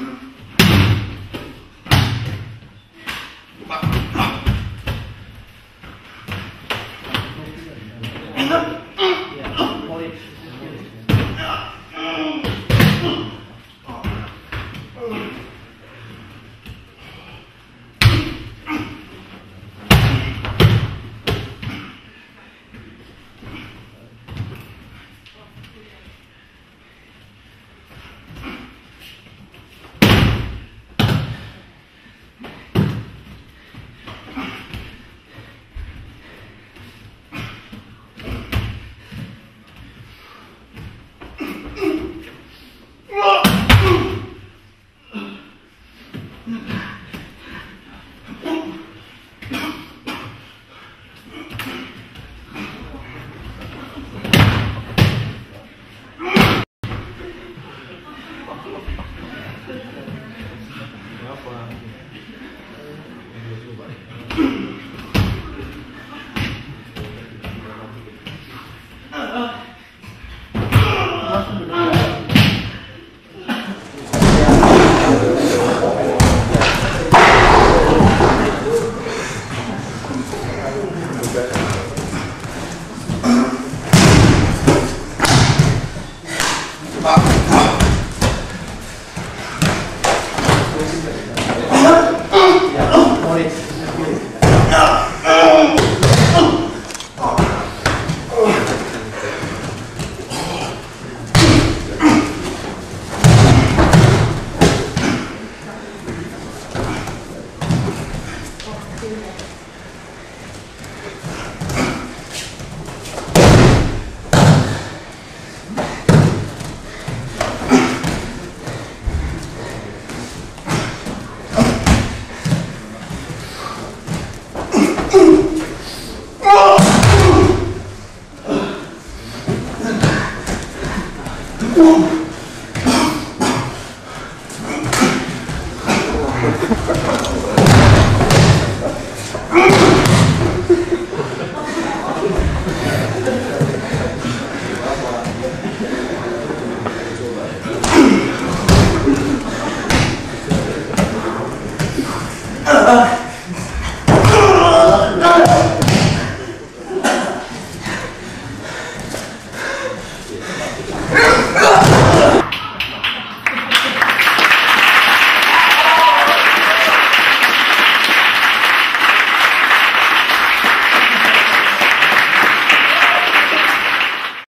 Amen. Berapa Bye. Thank you.